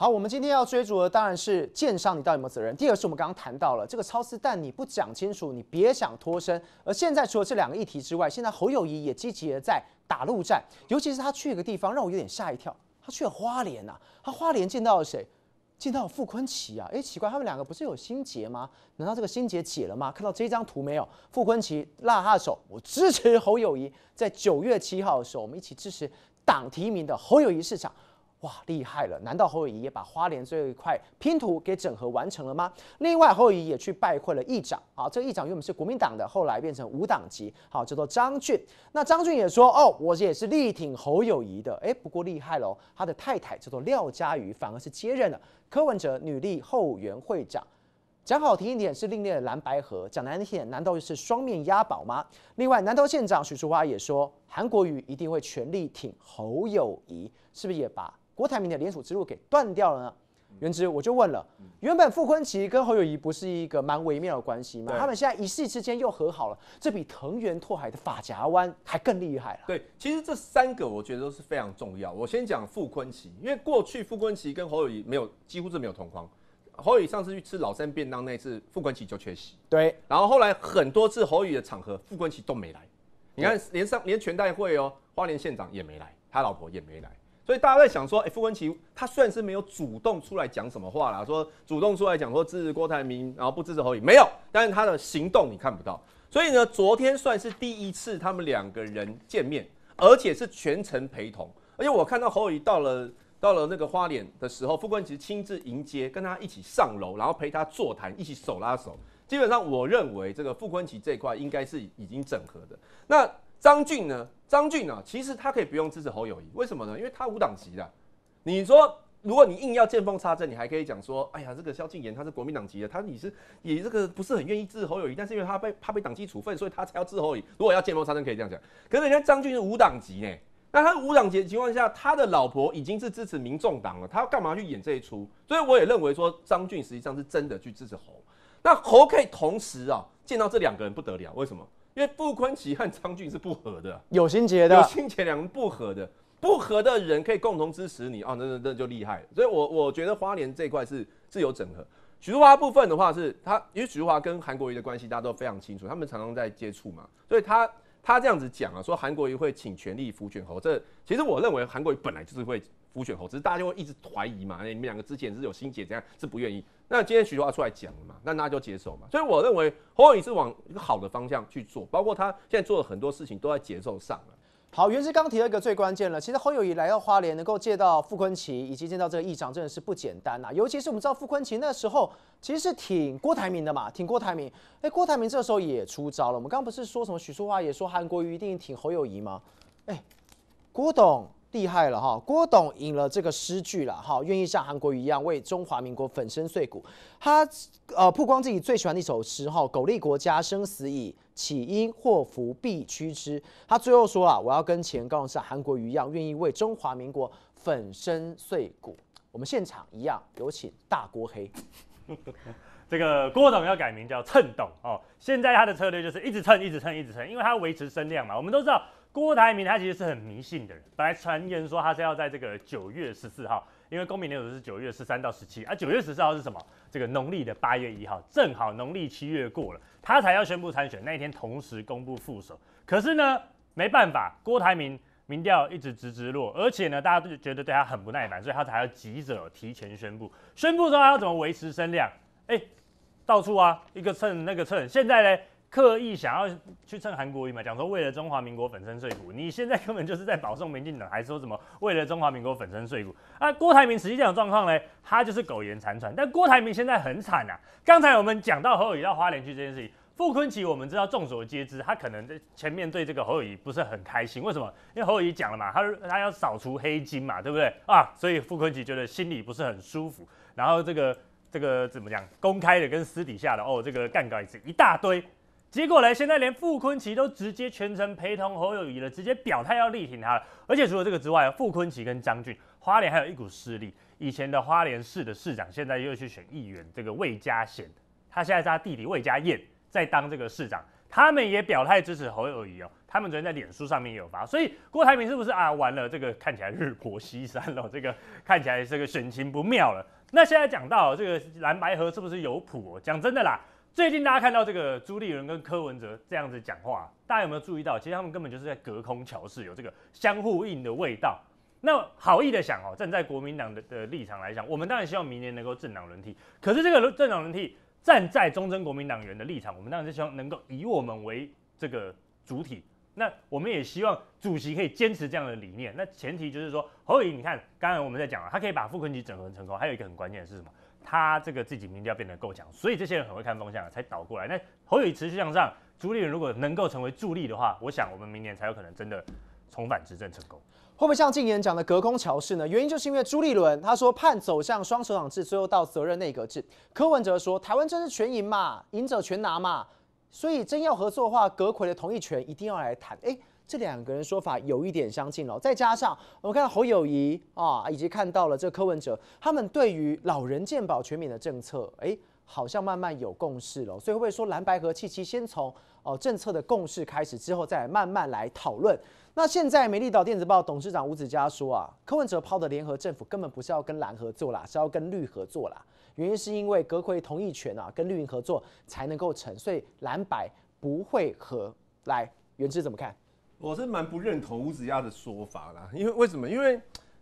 好，我们今天要追逐的当然是建商，你到底有没有责任？第二是我们刚刚谈到了这个超丝蛋，你不讲清楚，你别想脱身。而现在除了这两个议题之外，现在侯友谊也积极的在打陆战，尤其是他去一个地方让我有点吓一跳，他去了花莲呐，他花莲见到了谁？见到傅昆奇啊，哎，奇怪，他们两个不是有心结吗？难道这个心结解了吗？看到这张图没有？傅昆奇拉他的手，我支持侯友谊，在九月七号的时候，我们一起支持党提名的侯友谊市长。哇，厉害了！难道侯友谊也把花莲这一块拼图给整合完成了吗？另外，侯友谊也去拜会了议长，啊，这个议长原本是国民党的，后来变成无党籍，好，叫做张俊。那张俊也说，哦，我也是力挺侯友谊的。哎，不过厉害喽，他的太太叫做廖家瑜，反而是接任了柯文哲女力后援会长。讲好听一点是另类的蓝白河，讲难听点，难道是双面押宝吗？另外，南投县长许淑华也说，韩国瑜一定会全力挺侯友谊，是不是也把？郭台铭的联署之路给断掉了呢？原之我就问了，原本傅昆奇跟侯友谊不是一个蛮微妙的关系吗？他们现在一夕之间又和好了，这比藤原拓海的法夹湾还更厉害了。对，其实这三个我觉得都是非常重要。我先讲傅昆奇，因为过去傅昆奇跟侯友谊没有几乎是没有同框。侯友谊上次去吃老三便当那次，傅昆奇就缺席。对，然后后来很多次侯友谊的场合，傅昆奇都没来。你看，连上连全代会哦，花莲县长也没来，他老婆也没来。所以大家在想说，哎，傅文琪他虽然是没有主动出来讲什么话啦，说主动出来讲说支持郭台铭，然后不支持侯友没有，但是他的行动你看不到。所以呢，昨天算是第一次他们两个人见面，而且是全程陪同。而且我看到侯友到了到了那个花莲的时候，傅文琪亲自迎接，跟他一起上楼，然后陪他座谈，一起手拉手。基本上我认为这个傅文琪这一块应该是已经整合的。那张俊呢？张俊呢？其实他可以不用支持侯友谊，为什么呢？因为他无党籍的。你说，如果你硬要见缝插针，你还可以讲说，哎呀，这个萧敬言他是国民党籍的，他你是也这个不是很愿意支持侯友谊，但是因为他被怕被党纪处分，所以他才要支持侯友谊。如果要见缝插针，可以这样讲。可是人家张俊是无党籍呢，那他无党籍的情况下，他的老婆已经是支持民众党了，他要干嘛去演这一出？所以我也认为说，张俊实际上是真的去支持侯。那侯可以同时啊见到这两个人不得了，为什么？因为傅昆奇和张俊是不合的，有心结的，有心结，两人不合的，不合的人可以共同支持你啊，那那那就厉害了。所以，我我觉得花莲这一块是是有整合。许淑华部分的话，是他因为许淑华跟韩国瑜的关系大家都非常清楚，他们常常在接触嘛，所以他他这样子讲啊，说韩国瑜会请全力扶选侯，这其实我认为韩国瑜本来就是会扶选侯，只是大家就会一直怀疑嘛，你们两个之前是有心结，怎样是不愿意。那今天徐华出来讲了嘛，那那就接受嘛。所以我认为侯友宜是往一个好的方向去做，包括他现在做的很多事情都在节奏上了。好，袁志刚提了一个最关键了，其实侯友谊来到花莲能够见到傅昆奇，以及见到这个议长，真的是不简单呐。尤其是我们知道傅昆奇那时候其实挺郭台铭的嘛，挺郭台铭。哎，郭台铭这时候也出招了。我们刚刚不是说什么许淑华也说韩国瑜一定挺侯友谊吗？哎，郭董。厉害了哈，郭董赢了这个诗句了哈，愿意像韩国瑜一样为中华民国粉身碎骨。他呃曝光自己最喜欢的一首诗哈，苟利国家生死以，岂因祸福避趋之。他最后说啊，我要跟前高像韩国瑜一样，愿意为中华民国粉身碎骨。我们现场一样有请大郭黑。这个郭董要改名叫蹭董哦，现在他的策略就是一直蹭，一直蹭，一直蹭，因为他维持声量嘛。我们都知道。郭台铭他其实是很迷信的人，本来传言说他是要在这个九月十四号，因为公民年组是九月十三到十七，啊九月十四号是什么？这个农历的八月一号，正好农历七月过了，他才要宣布参选，那一天同时公布副手。可是呢，没办法，郭台铭民调一直直直落，而且呢，大家都觉得对他很不耐烦，所以他才要急着提前宣布。宣布之后他要怎么维持声量？哎，到处啊，一个蹭那个蹭，现在呢？刻意想要去蹭韩国瑜嘛，讲说为了中华民国粉身碎骨，你现在根本就是在保送民进党，还说什么为了中华民国粉身碎骨啊？郭台铭实际上状况呢，他就是苟延残喘，但郭台铭现在很惨呐。刚才我们讲到侯友谊到花莲去这件事情，傅昆奇我们知道众所皆知，他可能在前面对这个侯友谊不是很开心，为什么？因为侯友谊讲了嘛，他他要扫除黑金嘛，对不对啊？所以傅昆奇觉得心里不是很舒服，然后这个这个怎么讲，公开的跟私底下的哦，这个干稿子一大堆。结果呢？现在连傅昆奇都直接全程陪同侯友谊了，直接表态要力挺他了。而且除了这个之外，傅昆奇跟张俊，花莲还有一股势力。以前的花莲市的市长，现在又去选议员，这个魏家贤，他现在是他弟弟魏家燕在当这个市长。他们也表态支持侯友谊哦。他们昨天在脸书上面也有发，所以郭台铭是不是啊？完了，这个看起来日薄西山了，这个看起来这个选情不妙了。那现在讲到这个蓝白河是不是有谱？讲真的啦，最近大家看到这个朱立伦跟柯文哲这样子讲话，大家有没有注意到？其实他们根本就是在隔空调事，有这个相互应的味道。那好意的想哦，站在国民党的的立场来讲，我们当然希望明年能够政党轮替。可是这个政党轮替，站在忠贞国民党员的立场，我们当然是希望能够以我们为这个主体。那我们也希望主席可以坚持这样的理念。那前提就是说，侯友宜，你看，刚才我们在讲了，他可以把傅昆萁整合成功。还有一个很关键的是什么？他这个自己民调变得够强，所以这些人很会看风向，才倒过来。那侯友宜持续向上，朱立伦如果能够成为助力的话，我想我们明年才有可能真的重返执政成功。会不会像近年讲的隔空桥事呢？原因就是因为朱立伦他说判走向双手掌制，最后到责任内阁制。柯文哲说台湾真是全赢嘛，赢者全拿嘛。所以真要合作的话，阁魁的同意权一定要来谈。哎，这两个人说法有一点相近哦。再加上我们看到侯友谊啊，以及看到了这柯文哲，他们对于老人健保全免的政策，哎，好像慢慢有共识了。所以会不会说蓝白和气期先从哦政策的共识开始，之后再慢慢来讨论？那现在美丽岛电子报董事长吴子嘉说啊，柯文哲抛的联合政府根本不是要跟蓝合作啦，是要跟绿合作啦。原因是因为阁魁同意权啊，跟绿营合作才能够成，所以蓝白不会合。来，原之怎么看？我是蛮不认同吴子嘉的说法啦，因为为什么？因为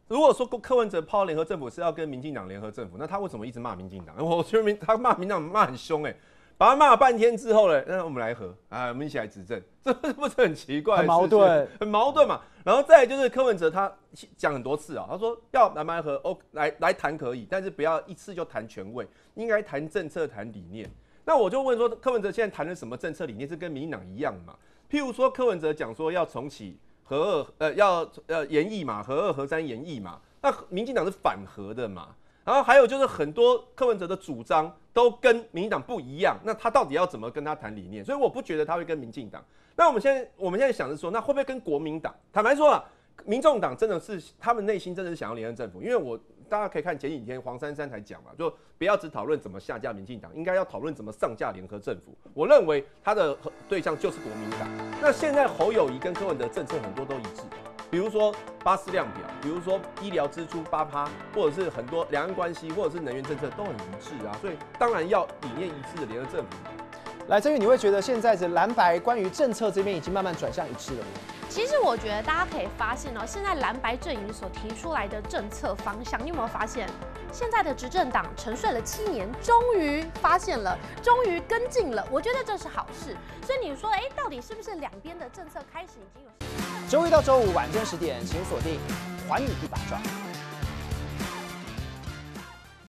如果说柯文哲抛联合政府是要跟民进党联合政府，那他为什么一直骂民进党？我觉得民他骂民进党骂很凶哎。把他骂了半天之后呢，那我们来和啊，我们一起来执政，这不是很奇怪？很矛盾，很矛盾嘛。然后再就是柯文哲他讲很多次啊，他说要蓝白和哦来来谈可以，但是不要一次就谈权位，应该谈政策、谈理念。那我就问说，柯文哲现在谈的什么政策理念是跟民进党一样嘛？譬如说柯文哲讲说要重启和二，呃，要呃研议嘛，和二和三研议嘛，那民进党是反核的嘛？然后还有就是很多柯文哲的主张都跟民进党不一样，那他到底要怎么跟他谈理念？所以我不觉得他会跟民进党。那我们现在我们现在想着说，那会不会跟国民党？坦白说啊，民众党真的是他们内心真的是想要连任政府，因为我大家可以看前几天黄珊珊才讲嘛，就不要只讨论怎么下架民进党，应该要讨论怎么上架联合政府。我认为他的对象就是国民党。那现在侯友谊跟柯文哲政策很多都一致。比如说巴斯量表，比如说医疗支出八趴，或者是很多两岸关系，或者是能源政策都很一致啊，所以当然要理念一致的联合政府。来，郑宇，你会觉得现在这蓝白关于政策这边已经慢慢转向一致了吗？其实我觉得大家可以发现哦，现在蓝白阵营所提出来的政策方向，你有没有发现，现在的执政党沉睡了七年，终于发现了，终于跟进了，我觉得这是好事。所以你说，哎，到底是不是两边的政策开始已经有？周一到周五晚间十点，请锁定《环宇一把抓》。